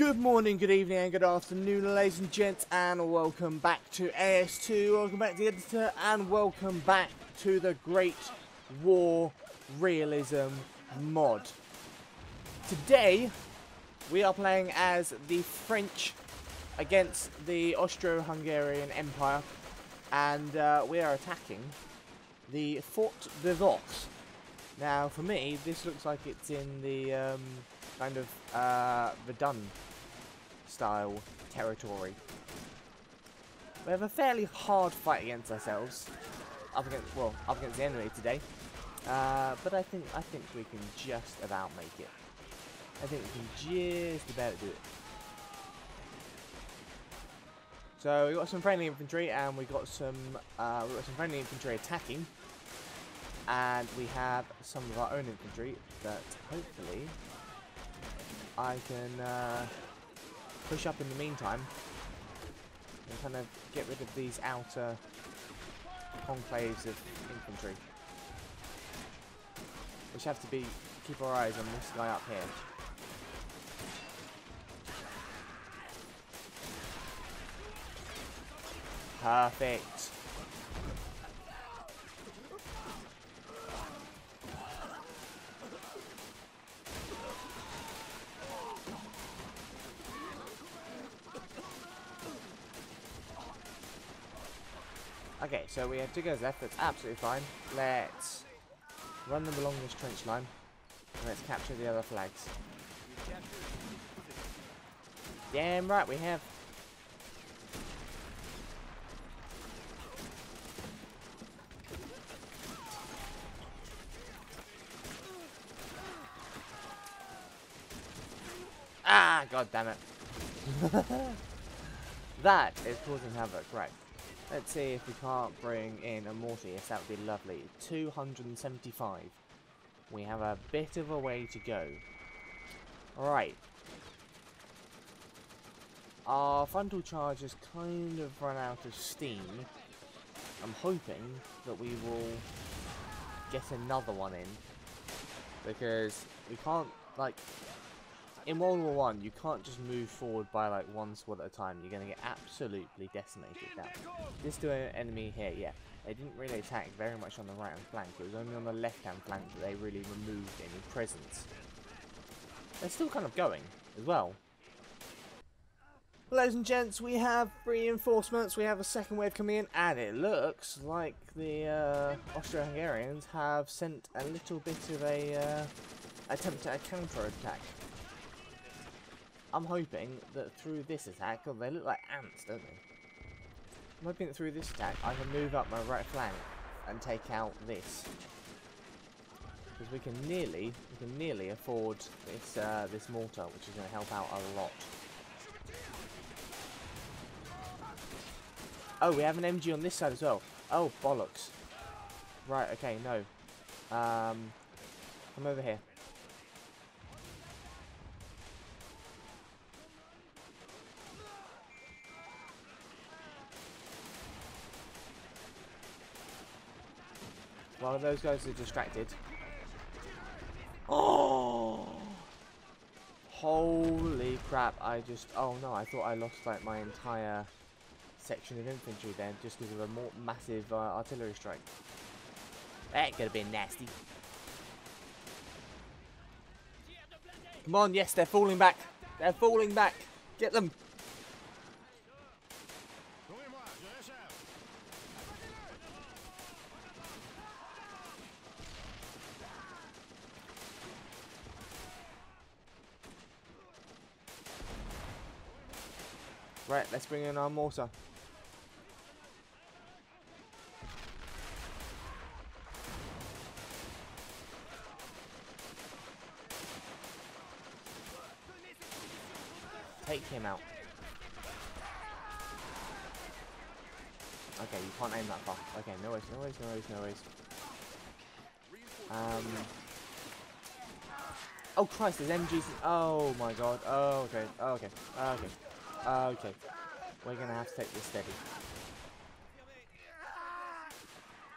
Good morning, good evening, and good afternoon, ladies and gents, and welcome back to AS2, welcome back to the editor, and welcome back to the Great War Realism mod. Today, we are playing as the French against the Austro-Hungarian Empire, and uh, we are attacking the Fort de Vaux. Now, for me, this looks like it's in the um, kind of uh, Verdun style territory. We have a fairly hard fight against ourselves, up against well, up against the enemy today. Uh, but I think I think we can just about make it. I think we can just about do it. So we got some friendly infantry, and we got some uh, we got some friendly infantry attacking, and we have some of our own infantry that hopefully I can uh, push up in the meantime and kind of get rid of these outer conclaves of infantry. We have to be keep our eyes on this guy up here. Perfect. Okay, so we have two guys left. That's absolutely fine. Let's run them along this trench line. And let's capture the other flags. Damn right we have. Ah, god damn it. that is causing havoc, right. Let's see if we can't bring in a Mortius, that would be lovely. 275. We have a bit of a way to go. Alright. Our frontal charge has kind of run out of steam. I'm hoping that we will get another one in. Because we can't, like, in World War One, you can't just move forward by like one squad at a time. You're going to get absolutely decimated. Now, this an enemy here, yeah, they didn't really attack very much on the right hand flank. It was only on the left hand flank that they really removed any presence. They're still kind of going as well. Ladies and gents, we have reinforcements. We have a second wave coming in, and it looks like the uh, Austro-Hungarians have sent a little bit of a uh, attempt at a counter-attack. I'm hoping that through this attack, they look like ants, don't they? I'm hoping that through this attack, I can move up my right flank and take out this. Because we can nearly, we can nearly afford this, uh, this mortar, which is going to help out a lot. Oh, we have an MG on this side as well. Oh, bollocks. Right, okay, no. Um, come over here. While those guys are distracted. Oh! Holy crap, I just... Oh no, I thought I lost like my entire section of infantry then just because of a more massive uh, artillery strike. That could have been nasty. Come on, yes, they're falling back. They're falling back. Get them. Right, let's bring in our mortar. Take him out. Okay, you can't aim that far. Okay, no worries, no worries, no worries, no worries. Um. Oh Christ, there's MGs. Oh my god. Oh, okay. Oh, okay. Oh, okay. Uh, okay. We're gonna have to take this steady.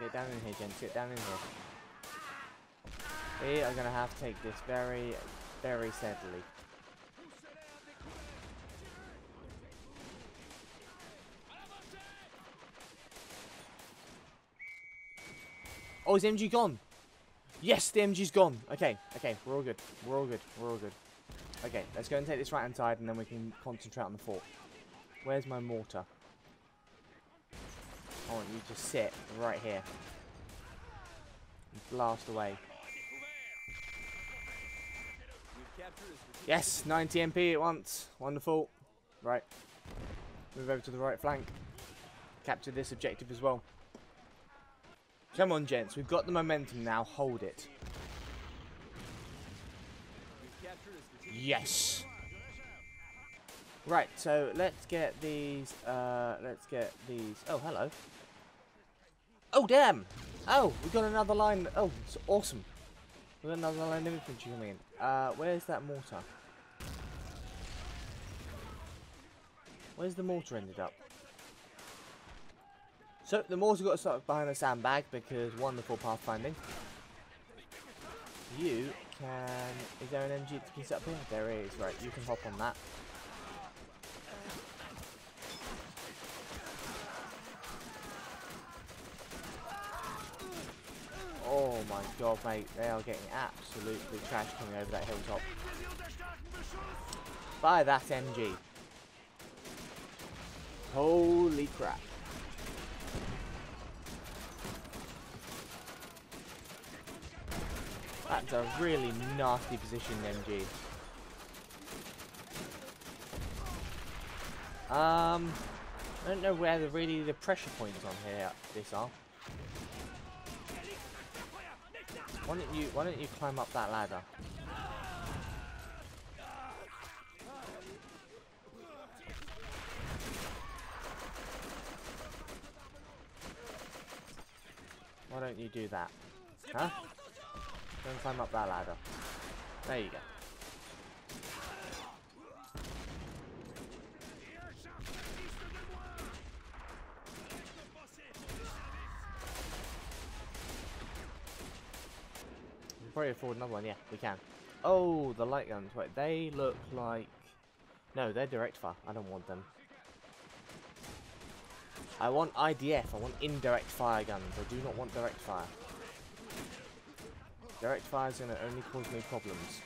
Get down in here, gents. Get down in here. We are gonna have to take this very, very steadily. Oh, is MG gone? Yes, the MG's gone. Okay, okay, we're all good. We're all good. We're all good. Okay, let's go and take this right hand side and then we can concentrate on the fort. Where's my mortar? I want you to sit right here. And blast away. Yes, 90 MP at once. Wonderful. Right. Move over to the right flank. Capture this objective as well. Come on, gents. We've got the momentum now. Hold it. Yes. Right, so let's get these, uh, let's get these, oh, hello. Oh, damn! Oh, we've got another line, oh, it's awesome. We've got another line of infantry coming in. Uh, where's that mortar? Where's the mortar ended up? So, the mortar got stuck behind a sandbag because wonderful pathfinding. You can... Is there an MG that can set up here? There is, right, you can hop on that. Oh my god, mate, they are getting absolutely trashed coming over that hilltop. By that MG. Holy crap. That's a really nasty position, MG. Um, I don't know where the really the pressure points on here this are. Why don't you Why don't you climb up that ladder? Why don't you do that? Huh? And climb up that ladder. There you go. probably afford another one, yeah, we can. Oh, the light guns. Wait, they look like... No, they're direct fire. I don't want them. I want IDF. I want indirect fire guns. I do not want direct fire. Direct fire is going to only cause me problems.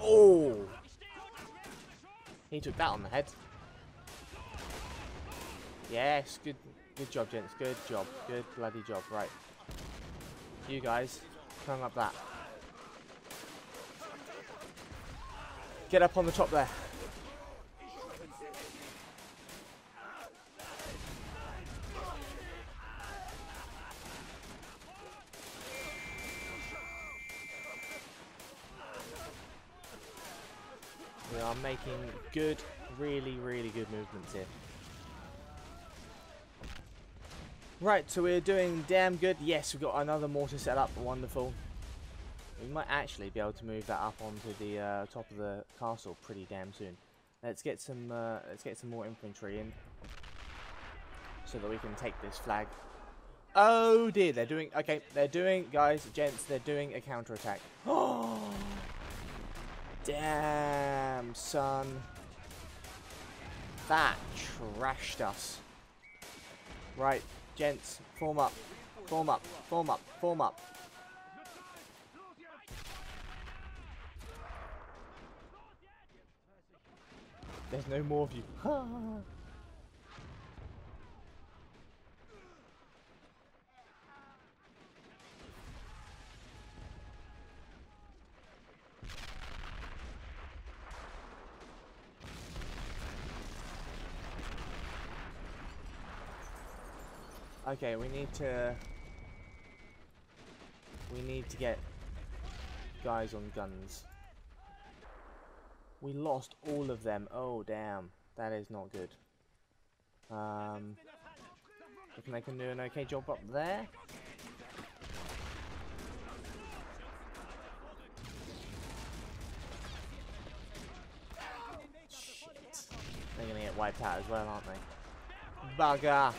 Oh! He took that on the head. Yes, good good job, gents. Good job. Good bloody job. Right. You guys, climb up that. Get up on the top there. We are making good, really, really good movements here. Right, so we're doing damn good. Yes, we've got another mortar set up. Wonderful. We might actually be able to move that up onto the uh, top of the castle pretty damn soon. Let's get some. Uh, let's get some more infantry in, so that we can take this flag. Oh dear, they're doing. Okay, they're doing, guys, gents. They're doing a counter attack. Oh, damn, son. That trashed us. Right, gents, form up, form up, form up, form up. There's no more of you. okay, we need to... We need to get guys on guns. We lost all of them. Oh, damn. That is not good. Um, they can do an okay job up there. Shit. They're gonna get wiped out as well, aren't they? Bugger!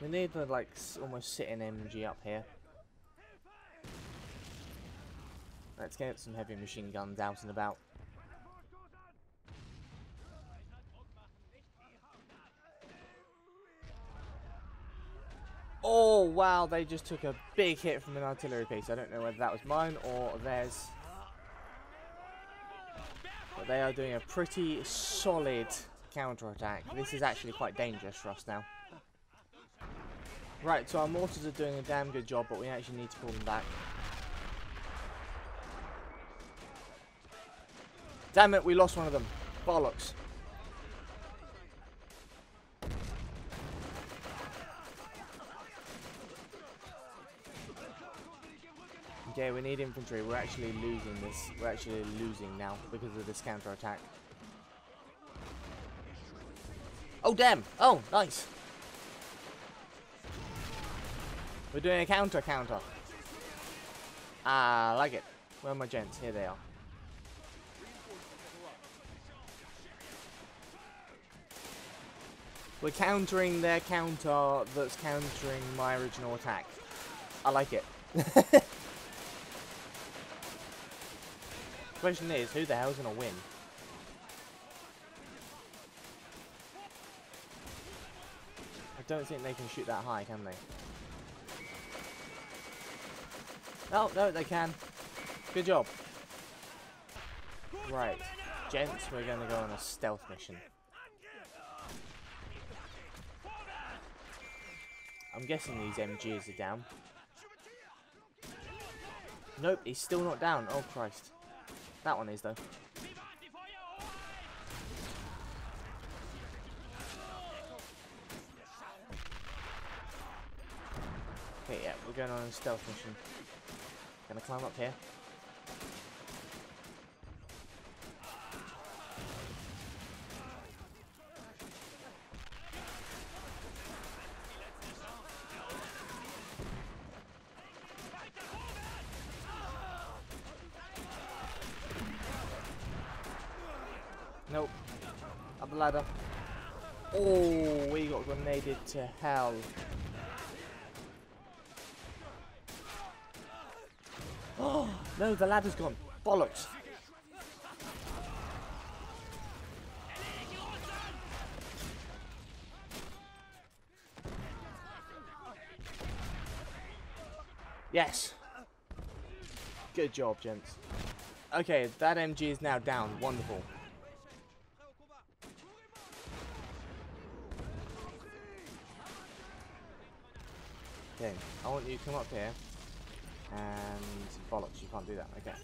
We need to like almost sit in MG up here. Let's get some heavy machine guns out and about. Oh wow, they just took a big hit from an artillery piece. I don't know whether that was mine or theirs. But they are doing a pretty solid counter-attack. This is actually quite dangerous for us now. Right, so our mortars are doing a damn good job, but we actually need to pull them back. Damn it, we lost one of them. Bollocks. Okay, we need infantry. We're actually losing this. We're actually losing now because of this counter attack. Oh, damn. Oh, nice. We're doing a counter counter. Ah, I like it. Where are my gents? Here they are. We're countering their counter that's countering my original attack. I like it. Question is, who the hell's gonna win? I don't think they can shoot that high, can they? Oh, no, they can. Good job. Right. Gents, we're going to go on a stealth mission. I'm guessing these MGs are down. Nope, he's still not down. Oh, Christ. That one is, though. Okay, yeah, we're going on a stealth mission. Gonna climb up here. Nope. Up the ladder. Oh, we got grenaded to hell. Oh, no, the ladder's gone. Bollocks. Yes. Good job, gents. Okay, that MG is now down. Wonderful. Okay, I want you to come up here. And bollocks, you can't do that. Okay.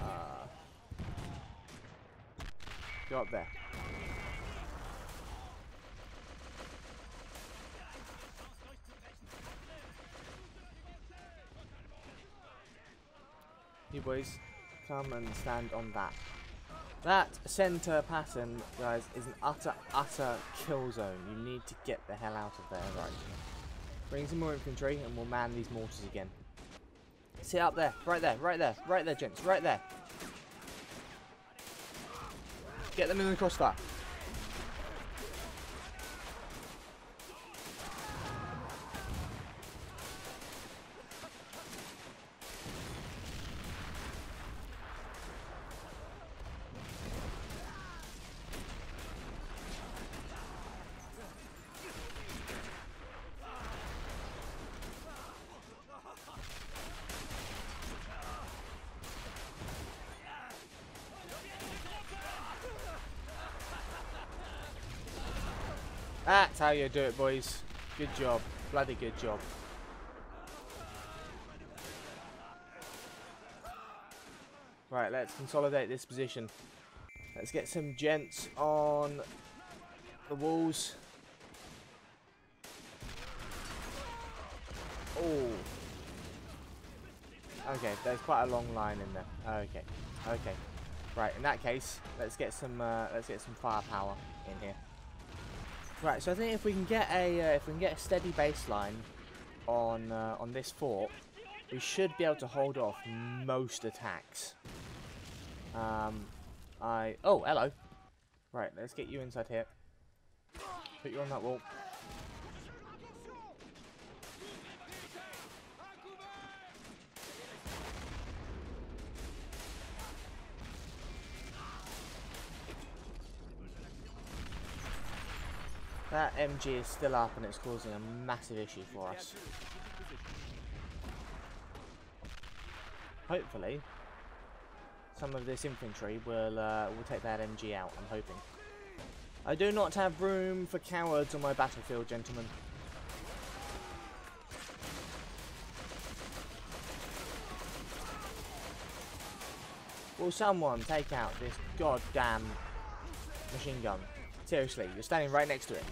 Uh, go up there. You boys, come and stand on that. That center pattern, guys, is an utter, utter kill zone. You need to get the hell out of there, right? Bring some more infantry and we'll man these mortars again. Sit up there, right there, right there, right there, gents, right there. Get them in the crossfire. That's how you do it, boys. Good job. Bloody good job. Right, let's consolidate this position. Let's get some gents on the walls. Oh. Okay, there's quite a long line in there. Okay. Okay. Right, in that case, let's get some uh, let's get some firepower in here. Right, so I think if we can get a uh, if we can get a steady baseline on uh, on this fort, we should be able to hold off most attacks. Um, I oh hello. Right, let's get you inside here. Put you on that wall. That MG is still up and it's causing a massive issue for us. Hopefully, some of this infantry will uh, will take that MG out, I'm hoping. I do not have room for cowards on my battlefield, gentlemen. Will someone take out this goddamn machine gun? Seriously, you're standing right next to it.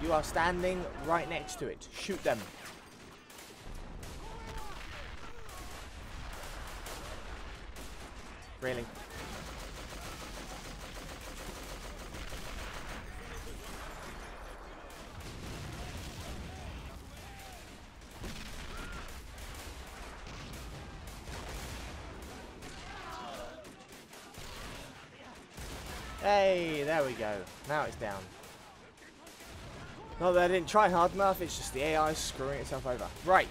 You are standing right next to it. Shoot them. Really? There we go. Now it's down. Not that I didn't try hard enough, it's just the AI screwing itself over. Right.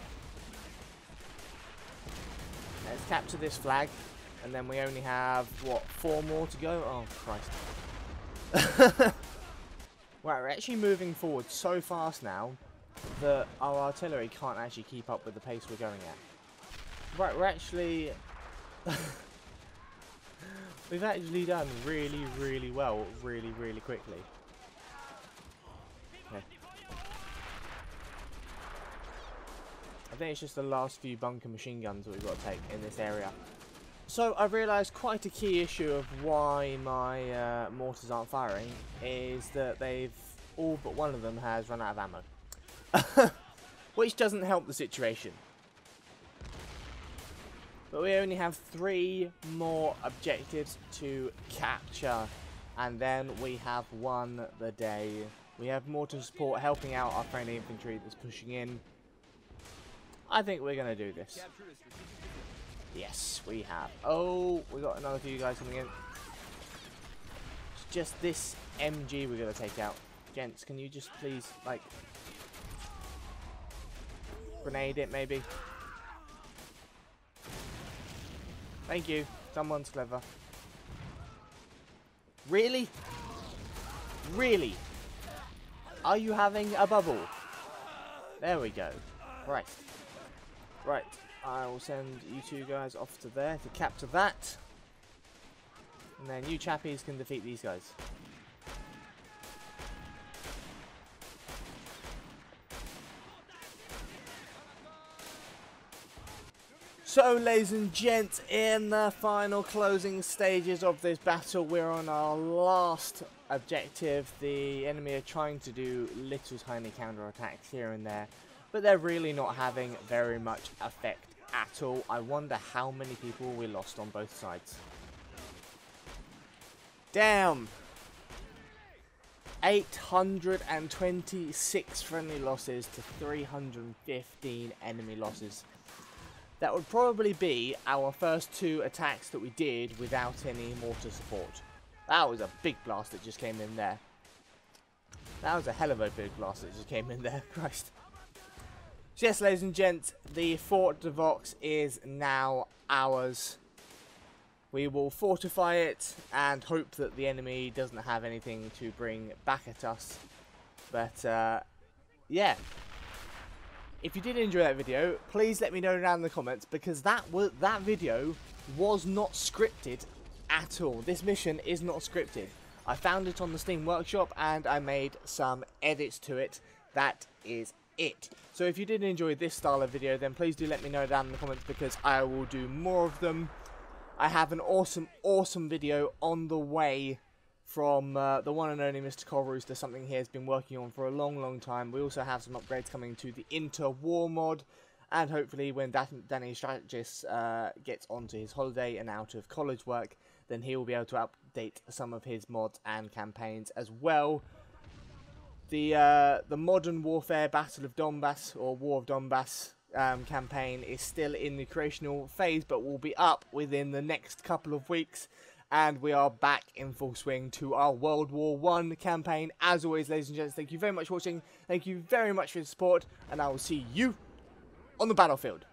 Let's capture this flag. And then we only have, what, four more to go? Oh, Christ. right, we're actually moving forward so fast now that our artillery can't actually keep up with the pace we're going at. Right, we're actually... We've actually done really, really well, really, really quickly. I think it's just the last few bunker machine guns that we've got to take in this area. So I've realised quite a key issue of why my uh, mortars aren't firing is that they've all but one of them has run out of ammo. Which doesn't help the situation. But we only have three more objectives to capture. And then we have won the day. We have mortar support helping out our friendly infantry that's pushing in. I think we're going to do this. Yes, we have. Oh, we got another few guys coming in. It's just this MG we're going to take out. Gents, can you just please, like, grenade it maybe? Thank you. Someone's clever. Really? Really? Are you having a bubble? There we go. Right. Right. I will send you two guys off to there to capture that. And then you chappies can defeat these guys. So, ladies and gents, in the final closing stages of this battle, we're on our last objective. The enemy are trying to do little tiny counterattacks here and there, but they're really not having very much effect at all. I wonder how many people we lost on both sides. Damn! 826 friendly losses to 315 enemy losses. That would probably be our first two attacks that we did without any mortar support. That was a big blast that just came in there. That was a hell of a big blast that just came in there, Christ. So yes, ladies and gents, the Fort de Vaux is now ours. We will fortify it and hope that the enemy doesn't have anything to bring back at us. But, uh, yeah, if you did enjoy that video, please let me know down in the comments because that was that video was not scripted at all. This mission is not scripted. I found it on the Steam Workshop and I made some edits to it. That is it. So if you did enjoy this style of video, then please do let me know down in the comments because I will do more of them. I have an awesome, awesome video on the way from uh, the one and only Mr. Colrooster, something he has been working on for a long, long time. We also have some upgrades coming to the Interwar mod, and hopefully when Danny Strategist uh, gets onto his holiday and out of college work, then he will be able to update some of his mods and campaigns as well. The uh, the Modern Warfare Battle of Donbass, or War of Donbass, um, campaign is still in the creational phase, but will be up within the next couple of weeks and we are back in full swing to our World War One campaign. As always, ladies and gents, thank you very much for watching. Thank you very much for your support, and I will see you on the battlefield.